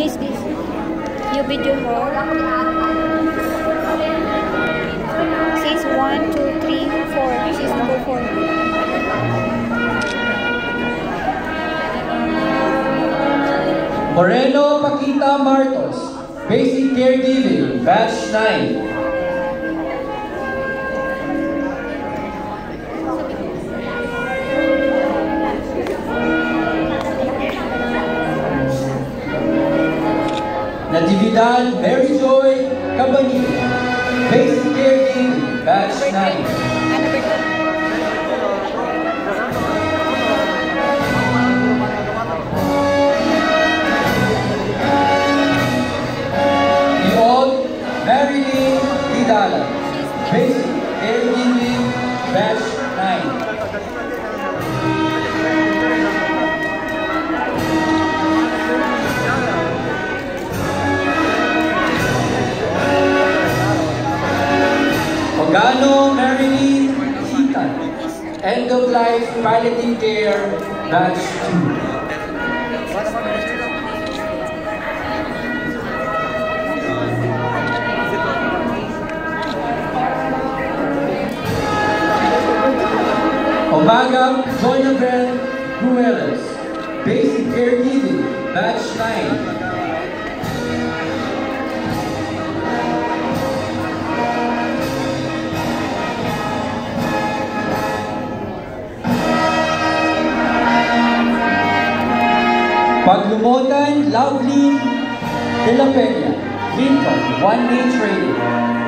this, this. You video her. She's one, two, three, four. She's number four. Moreno Paquita Martos, Basic Caregiving, Batch 9. Natividad Mary Joy Cabanilla, Basic Caregiving, Batch 9. Ano ba ito? Yvonne Marilyn Vidala, Basic Caregiving, Batch 9. Pagano Marilyn Hitan, End of Life Palliative Care, Batch 2. Umaga Jonathan Ruelas, Basic Caregiving, Batch 9. Paglumutan, Lovely De La Peña, Lincoln, One Day Trading.